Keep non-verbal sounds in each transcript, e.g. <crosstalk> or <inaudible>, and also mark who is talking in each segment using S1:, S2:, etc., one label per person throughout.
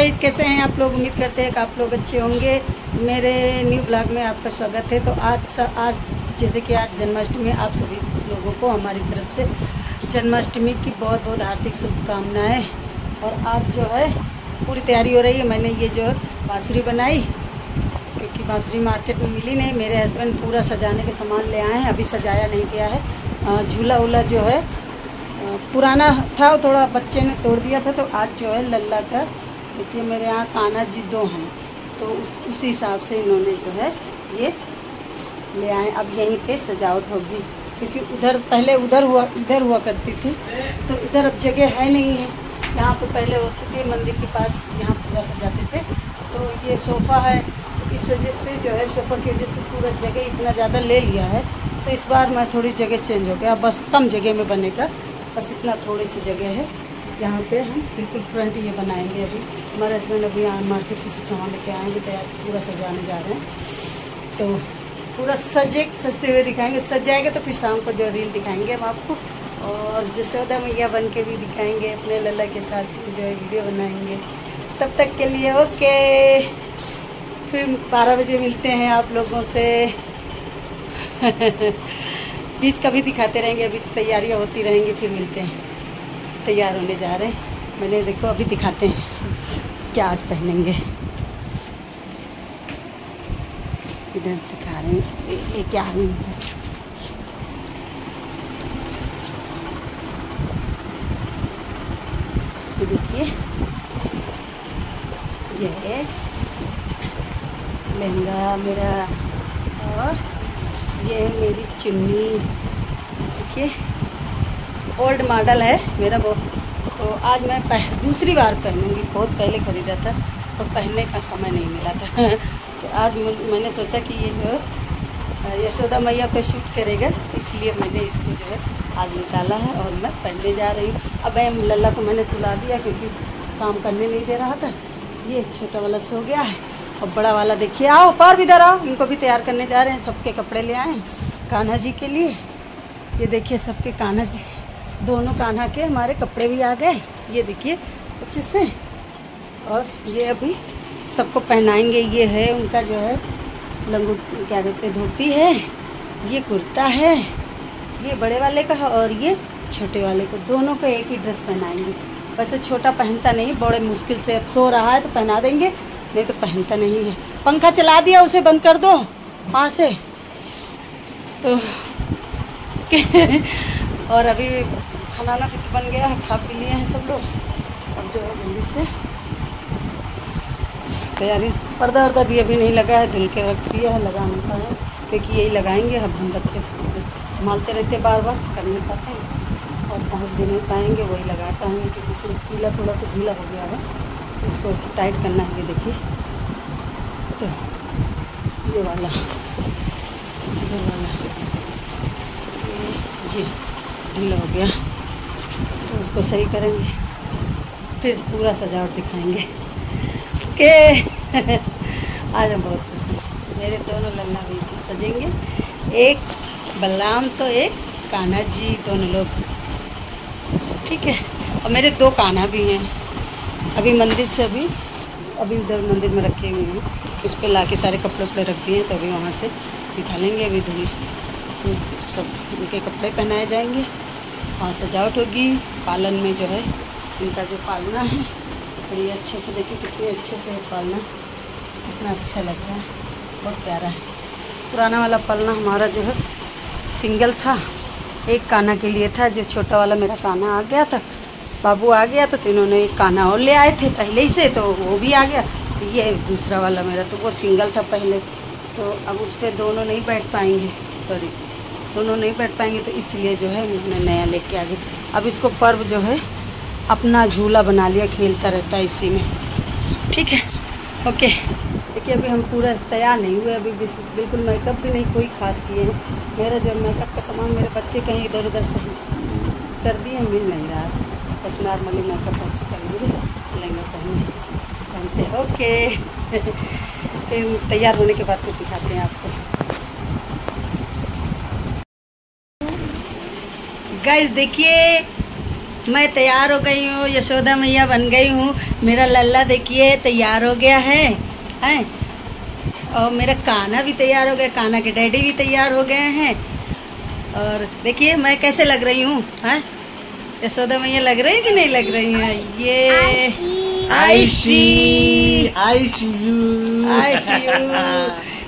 S1: Guys कैसे हैं आप लोग? उम्मीद करते हैं कि आप लोग अच्छे होंगे। मेरे न्यू ब्लॉग में आपका स्वागत है। तो आज आज जैसे कि आज जन्माष्टमी आप सभी लोगों को हमारी तरफ़ से जन्माष्टमी की बहुत बहुत हार्दिक शुभकामनाएँ। और आज जो है, पूरी तैयारी हो रही है। मैंने ये जो बाँसुरी बनाई, क्योंकि बाँसुरी मार्केट में मिली नहीं। मेरे हस्बैंड पूरा सजाने के सामान ले आए हैं। अभी सजाया नहीं गया है। झूला वूला जो है पुराना था, थोड़ा बच्चे ने तोड़ दिया था। तो आज जो है, लल्ला का देखिए मेरे यहाँ काना जी दो हैं तो उस, उसी हिसाब से इन्होंने जो है ये ले आए। अब यहीं पे सजावट होगी, क्योंकि उधर, पहले उधर हुआ, इधर हुआ करती थी तो इधर अब जगह है नहीं है। यहाँ पे पहले होती थी, मंदिर के पास यहाँ पूरा सजाते थे तो ये सोफ़ा है इस वजह से जो है, सोफ़ा की वजह से पूरा जगह इतना ज़्यादा ले लिया है। तो इस बार मैं थोड़ी जगह चेंज हो गया, बस कम जगह में बनेगा, बस इतना थोड़ी सी जगह है। यहाँ पे हम बिल्कुल फ्रंट ये बनाएँगे अभी। हमारे हस्बैंड अभी यहाँ मार्केट से सामान लेके आएँगे, तैयार पूरा सजाने जा रहे हैं। तो पूरा सजे, सजते हुए दिखाएँगे। सज जाएगा तो फिर शाम को जो रील दिखाएँगे हम आपको। और जशोदा मैया बन के भी दिखाएँगे, अपने लल्ला के साथ जो है वीडियो बनाएँगे। तब तक के लिए ओके। फिर बारह बजे मिलते हैं आप लोगों से। <laughs> बीच कभी दिखाते रहेंगे, अभी तैयारियाँ होती रहेंगी, फिर मिलते हैं। तैयार होने जा रहे हैं। मैंने देखो, अभी दिखाते हैं क्या आज पहनेंगे। इधर दिखा रहे हैं क्या है इधर? देखिए, ये लहंगा मेरा और ये मेरी चुन्नी। देखिए। ओल्ड मॉडल है मेरा वो। तो आज मैं पह, दूसरी बार पहनूँगी बहुत पहले ख़रीदा था तो पहनने का समय नहीं मिला था। <laughs> तो आज मैंने सोचा कि ये जो यशोदा मैया पे शूट करेगा इसलिए मैंने इसको जो है आज निकाला है और मैं पहनने जा रही हूँ। अब मैं लल्ला को मैंने सुला दिया क्योंकि काम करने नहीं दे रहा था। ये छोटा वाला सो गया है। और बड़ा वाला देखिए आओ पर भी इधर आओ। इनको भी तैयार करने जा रहे हैं सबके कपड़े ले आए कान्हा जी के लिए। ये देखिए सबके कान्हा जी। दोनों कान्हा के हमारे कपड़े भी आ गए। ये देखिए, अच्छे से। और ये अभी सबको पहनाएँगे। ये है उनका जो है लंगू क्या कहते हैं, धोती है। ये कुर्ता है। ये बड़े वाले का और ये छोटे वाले को। दोनों को एक ही ड्रेस पहनाएँगे। वैसे छोटा पहनता नहीं, बड़े मुश्किल से। अब सो रहा है तो पहना देंगे, नहीं तो पहनता नहीं है। पंखा चला दिया, उसे बंद कर दो, वहाँ से। तो <laughs> और अभी खाना भी तो बन गया है, खा पी लिए हैं सब लोग। अब जो है जल्दी से। तैयारी। पर्दा वर्दा भी अभी नहीं लगा है, धुल के रख दिया है, लगाने का है। क्योंकि यही लगाएँगे, अब हम बच्चे संभालते रहते बार बार कर नहीं पाते हैं। और पहुँच भी नहीं पाएँगे, वही लगाता हूँ क्योंकि उसमें पीला, थोड़ा सा ढीला हो गया है। इसको टाइट करना है देखिए। तो ये वाला। ये वाला। ये, जी, ढीला हो गया। उसको सही करेंगे, फिर पूरा सजावट दिखाएँगे। के <laughs> आज हम बहुत खुश हैं। मेरे दोनों लल्ला भी सजेंगे। एक बलराम तो एक कान्हा जी दोनों लोग। ठीक है। और मेरे दो कान्हा भी हैं। अभी मंदिर से अभी अभी उधर मंदिर में रखे हुए हैं। उस पर ला के सारे कपड़े वपड़े रख दिए हैं तो अभी वहाँ से निकालेंगे अभी धुल। सब उनके कपड़े पहनाए जाएँगे। वहाँ सजावट होगी। पालन में जो है, इनका जो पालना है, बड़ी अच्छे से देखिए, कितने अच्छे से है पालना। कितना अच्छा लग रहा है, बहुत प्यारा है। पुराना वाला पालना हमारा जो है, सिंगल था। एक काना के लिए था, जो छोटा वाला मेरा काना आ गया था। बाबू आ गया तो इन्होंने एक काना और ले आए थे पहले ही से तो वो भी आ गया। तो ये दूसरा वाला मेरा तो वो सिंगल था पहले। तो अब उस पर दोनों नहीं बैठ पाएँगे सॉरी दोनों नहीं बैठ पाएँगे तो इसलिए जो है उन्होंने नया लेके आ गया अब इसको पर्व जो है, अपना झूला बना लिया, खेलता रहता है इसी में। ठीक है? ओके। देखिए, अभी हम पूरा तैयार नहीं हुए, अभी बिल्कुल मेकअप भी नहीं, कोई खास किए हैं। मेरा जो मेकअप का सामान, मेरे बच्चे कहीं इधर उधर से कर दिए मिल नहीं रहा। बस नॉर्मली मेकअप ऐसे करेंगे लहंगा पहने, पहनते ओके। <laughs> तैयार होने के बाद फिर दिखाते हैं आपको। गाइस देखिए मैं तैयार हो गई हूँ यशोदा मैया बन गई हूँ। मेरा लल्ला देखिए तैयार हो गया है हैं? और मेरा काना भी तैयार हो गया काना के डैडी भी तैयार हो गए हैं। और देखिए मैं कैसे लग रही हूँ हैं? यशोदा मैया लग रही कि नहीं लग रही है? ये आईशी
S2: आई सी यू।
S1: आईसी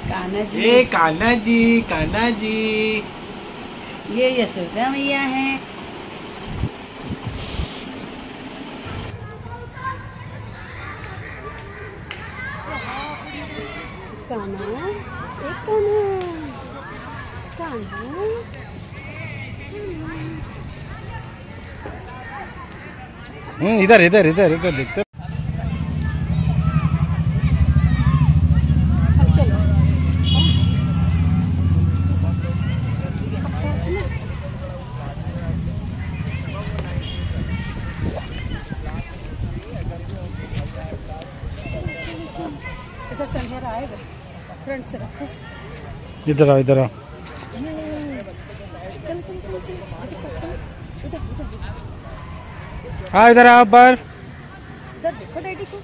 S1: काना जी।
S2: ए कान्हा जी काना जी।
S1: ये यशोदा मैया है। काना एक काना काना
S2: हम्म इधर इधर इधर इधर देखते
S1: अब चलो इधर से अंधेरा आएगा फ्रंट से रखो।
S2: इधर आओ इधर आओ।
S1: चलो चलो चलो चलो इधर इधर इधर
S2: हाँ इधर आओ पर
S1: इधर देखो डैडी को।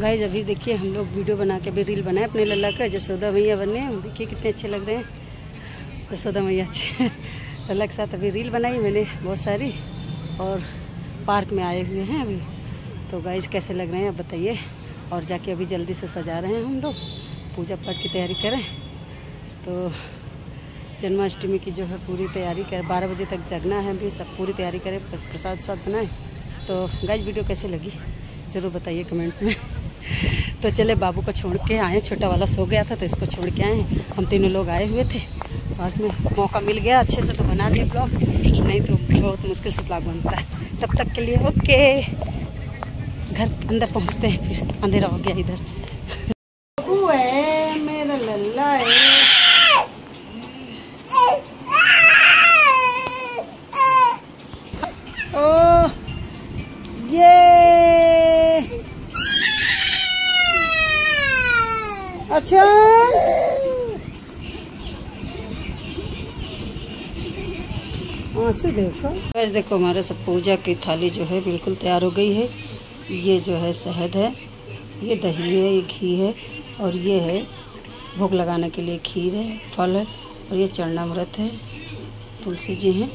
S1: गाइज़ अभी देखिए हम लोग वीडियो बना के अभी रील बनाए अपने लल्ला का। जसोदा मैया बने हैं देखिए कितने अच्छे लग रहे हैं। जसोदा मैया अच्छे लल्ला के साथ अभी रील बनाई मैंने बहुत सारी। और पार्क में आए हुए हैं अभी। तो गाइज़ कैसे लग रहे हैं? आप बताइए। और जाके अभी जल्दी से सजा रहे हैं हम लोग। पूजा पाठ की तैयारी करें। तो जन्माष्टमी की जो है पूरी तैयारी कर, बारह बजे तक जगना है अभी, सब पूरी तैयारी करें प्रसाद वसाद बनाए। तो गाइज़ वीडियो कैसे लगी? ज़रूर बताइए कमेंट में। <laughs> तो चले, बाबू को छोड़ के आए, छोटा वाला सो गया था तो इसको छोड़ के आए। हम तीनों लोग आए हुए थे। बाद में मौका मिल गया अच्छे से तो बना लिया ब्लॉग नहीं तो बहुत मुश्किल से ब्लॉग बनता है। तब तक के लिए ओके घर अंदर पहुँचते हैं फिर अंधेरा हो गया इधर। है मेरा लल्ला है। ओ ये। अच्छा। आँसू देखो। बस देखो हमारा सब पूजा की थाली जो है बिल्कुल तैयार हो गई है। ये जो है शहद है, ये दही है, ये घी है और ये है भोग लगाने के लिए खीर है, फल है और ये चरणामृत है। तुलसी जी हैं।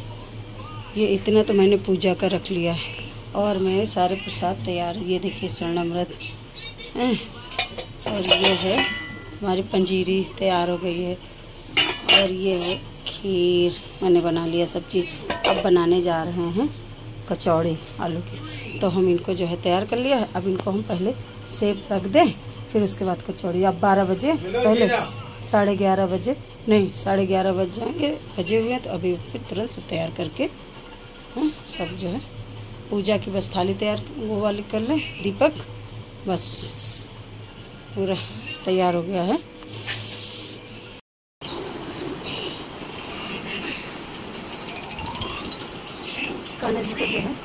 S1: ये इतना तो मैंने पूजा का रख लिया है और मैं सारे प्रसाद तैयार ये देखिए स्वर्णामृत हैं। और ये है हमारी पंजीरी तैयार हो गई है और ये है खीर। मैंने बना लिया सब चीज़। अब बनाने जा रहे हैं कचौड़ी आलू की। तो हम इनको जो है तैयार कर लिया है। अब इनको हम पहले सेब रख दें फिर उसके बाद कचौड़ी अब बारह बजे पहले साढ़े ग्यारह बजे नहीं साढ़े ग्यारह बज जाएँगे बजे हुए हैं तो अभी फिर तुरंत सब तैयार करके हाँ, सब जो है पूजा की बस थाली तैयार वो वाली कर लें दीपक बस पूरा तैयार हो गया है। कान्हा जी को जो है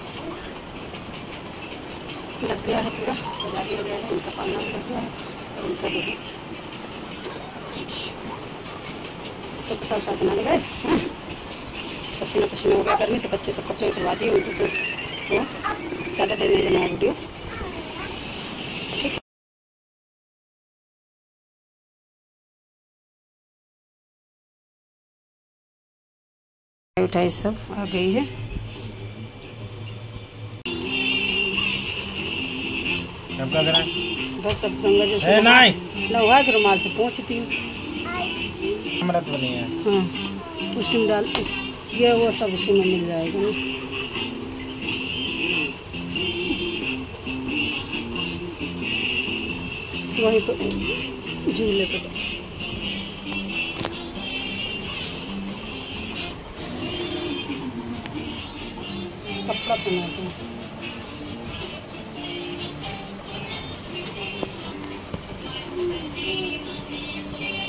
S1: लग गया है पूरा सजा दिया गया है उनका सामना लग गया है और उनका जो है तो प्रसाद साथ बना हाँ पसीना पसीना हो गया गर्मी से बच्चे सब कपड़े उतरवा दिए उनको बस वो ज़्यादा देर नहीं बनाया वीडियो उठाई सब आ गई है।
S2: सब करा
S1: बस अब गंगा जल से
S2: नहीं।
S1: नहा के रुमाल से पहुँचती हूँ।
S2: अमृत बनी है।
S1: हाँ उसी में डाल ये वो सब उसी में मिल जाएगा ना। वहीं पर झूले पे कपड़ा पहनाते हैं।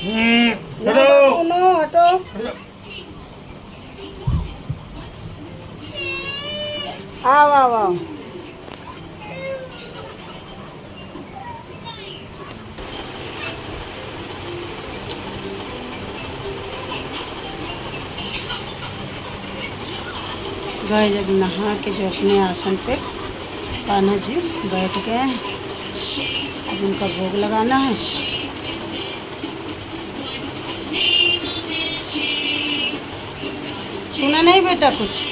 S2: हम्म,
S1: गए जब नहा के जो अपने आसन पे कान्हा जी बैठ गए हैं। अब उनका भोग लगाना है। सुना नहीं बेटा कुछ।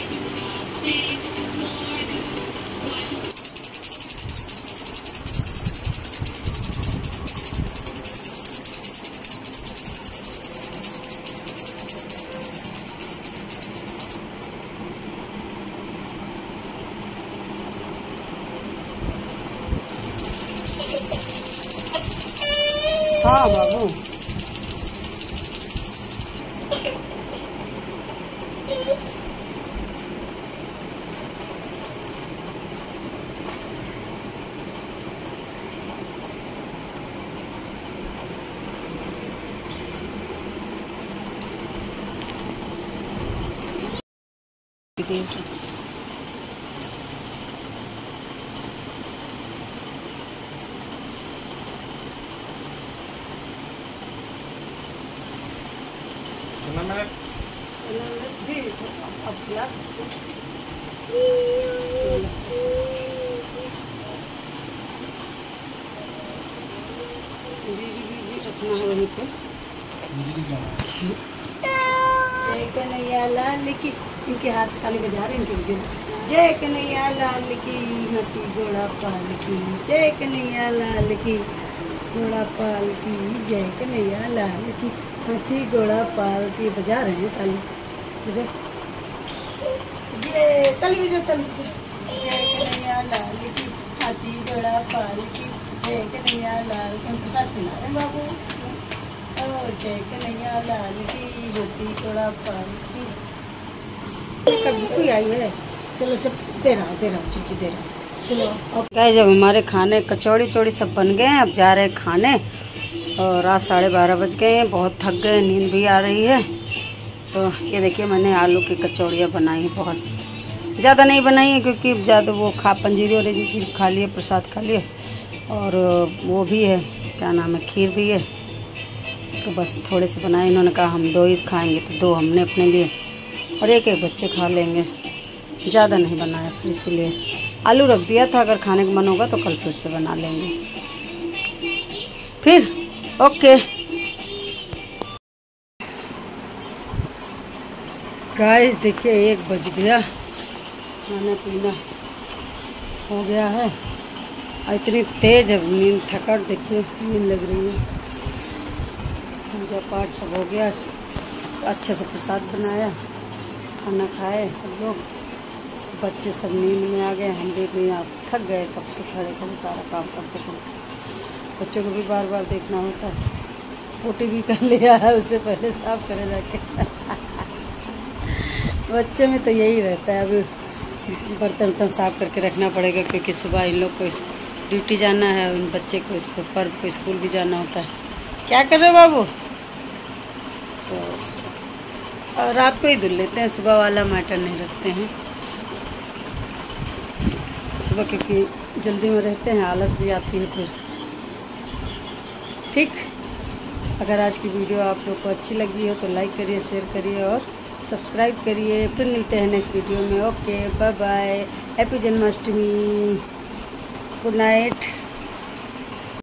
S1: हाँ बाबू।
S2: सुना मैंने
S1: अब जी जी भी, रखना है वहीं पे। कन्हैया लाल की इनके हाथ खाली बजा रहे हैं इनके जय कन्हैया लाल की हटी घोड़ा पाल की। जय कन्हैया लाल की, घोड़ा पाल की। जय कन्हैया लाल की हाथी घोड़ा पाल की। बजा रहे हैं ताली। बजा। जय, ताली बजा ताली बजा। जय कन्हैया लाल की हाथी घोड़ा पाल की। जय कन्हैया लाल की। हम प्रसाद खिला रहे बाबू। ओ जय कन्हैया लाल की होती थोड़ा पाल की है चलो क्या जब हमारे खाने कचौड़ी चौड़ी सब बन गए हैं। अब जा रहे हैं खाने। और रात साढ़े बारह बज गए हैं। बहुत थक गए नींद भी आ रही है। तो ये देखिए, मैंने आलू की कचौड़ियाँ बनाई हैं बहुत। ज़्यादा नहीं बनाई है क्योंकि ज़्यादा वो खा, पंजीरी और खा लिए, प्रसाद खा लिए। और वो भी है। क्या नाम है? खीर भी है। तो बस थोड़े से बनाए। इन्होंने कहा, हम दो ही खाएँगे। तो दो हमने अपने लिए। और एक एक बच्चे खा लेंगे। ज़्यादा नहीं बनाया, इसीलिए। आलू रख दिया था, अगर खाने का मन होगा तो कल फिर से बना लेंगे। फिर, ओके। गाइस, देखिए, एक बज गया। खाना पीना हो गया है। और इतनी तेज है नींद थकट देखिए, नींद लग रही है। पूजा पाठ सब हो गया। अच्छे से प्रसाद बनाया। खाना खाए, सब लोग। बच्चे सब नींद में आ गए, हम भी भी यहाँ थक गए कब से खड़े खड़े सारा काम करते करते। बच्चों को भी बार बार देखना होता है। पोटी भी कर लिया है उससे पहले साफ़ करे जाके। बच्चों में तो यही रहता है, अभी बर्तन वर्तन साफ़ करके रखना पड़ेगा, क्योंकि सुबह इन लोग को ड्यूटी जाना है, उन बच्चे को इसको पर्व को स्कूल भी जाना होता है। क्या कर रहे हो बाबू? तो और रात को ही धुल लेते हैं, सुबह वाला मैटर नहीं रखते हैं। सुबह क्योंकि जल्दी में रहते हैं, आलस भी आती है फिर। ठीक? अगर आज की वीडियो आप लोग को अच्छी लगी हो तो लाइक करिए शेयर करिए और सब्सक्राइब करिए। फिर मिलते हैं नेक्स्ट वीडियो में। Okay bye bye happy Janmashtami good night